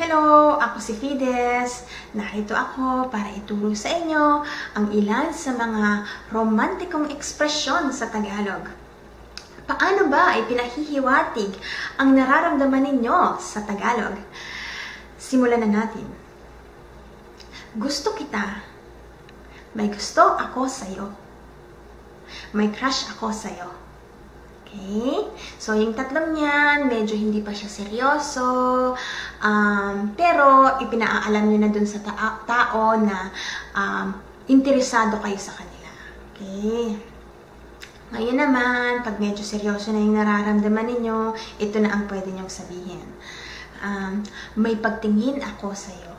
Hello! Ako si Fides. Narito ako para ituro sa inyo ang ilan sa mga romantikong ekspresyon sa Tagalog. Paano ba ay pinahihiwatig ang nararamdaman ninyo sa Tagalog? Simulan na natin. Gusto kita. May gusto ako sa'yo. May crush ako sa'yo. Okay? So, yung tatlong yan, medyo hindi pa siya seryoso. Um, pero, ipinaalam nyo na dun sa ta tao na um, interesado kayo sa kanila. Okay? Ngayon naman, pag medyo seryoso na yung nararamdaman ninyo, ito na ang pwede nyong sabihin. Um, may pagtingin ako sa'yo.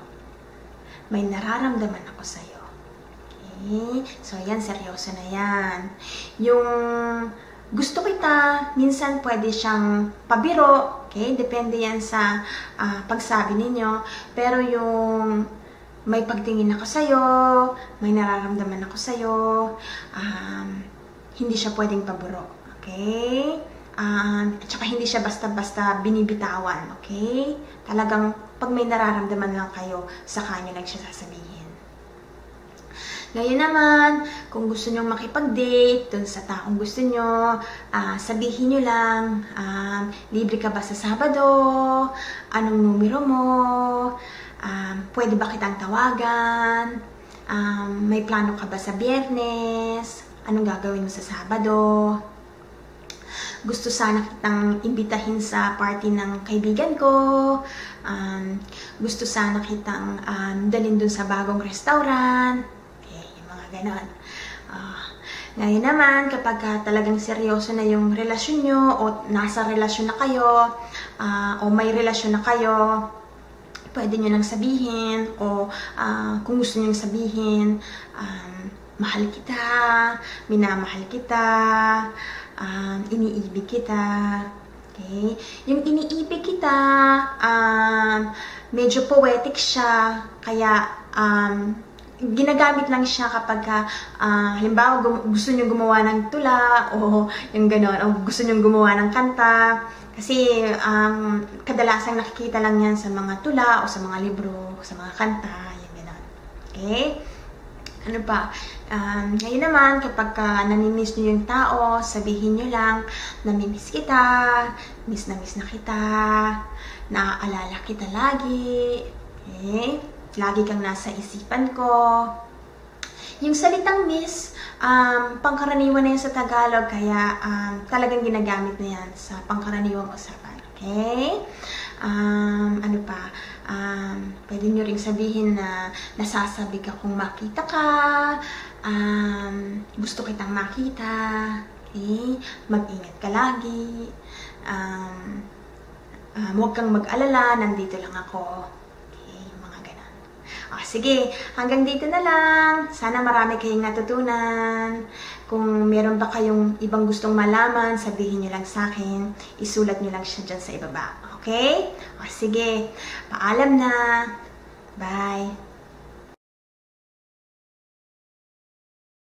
May nararamdaman ako sa'yo. Okay? So, yan, seryoso na yan. Yung gusto kita, minsan pwede siyang pabiro, okay? Depende yan sa uh, pagsabi ninyo. Pero yung may pagtingin ako sa'yo, may nararamdaman ako sa'yo, um, hindi siya pwedeng pabiro, okay? Um, at saka hindi siya basta-basta binibitawan, okay? Talagang pag may nararamdaman lang kayo, sa kanya lang siya sasabihin. Ngayon naman, kung gusto nyo makipag-date dun sa taong gusto nyo, uh, sabihin nyo lang, um, libre ka ba sa Sabado? Anong numero mo? Um, pwede ba kitang tawagan? Um, may plano ka ba sa biyernes? Anong gagawin mo sa Sabado? Gusto sana kitang imbitahin sa party ng kaibigan ko. Um, gusto sana kitang um, dalhin dun sa bagong restaurant ganon. Uh, ngayon naman, kapag uh, talagang seryoso na yung relasyon nyo o nasa relasyon na kayo uh, o may relasyon na kayo, pwede nyo nang sabihin o uh, kung gusto nyo sabihin, um, mahal kita, minamahal kita, um, iniibig kita. Okay? Yung iniibig kita, um, medyo poetic siya, kaya um, ginagamit lang siya kapag uh, halimbawa gusto niyo gumawa ng tula o yung gano'n o gusto niyo gumawa ng kanta kasi um, kadalasang nakikita lang yan sa mga tula o sa mga libro, sa mga kanta, yung gano'n. Okay? Ano pa? Um, ngayon naman, kapag uh, namimiss niyo yung tao, sabihin niyo lang, namimiss kita, miss na miss na kita, naaalala kita lagi. Okay? Lagi kang nasa isipan ko. Yung salitang miss, um, pangkaraniwan na yan sa Tagalog, kaya um, talagang ginagamit na yan sa pangkaraniwang usapan. Okay? Um, ano pa? Um, pwede nyo rin sabihin na nasasabik akong makita ka, um, gusto kitang makita, okay? Mag-ingat ka lagi, um, um, huwag kang mag-alala, nandito lang ako. O, sige, hanggang dito na lang. Sana marami kayong natutunan. Kung meron ba kayong ibang gustong malaman, sabihin nyo lang sa akin. Isulat nyo lang siya dyan sa ibaba. Okay? O, sige, paalam na. Bye.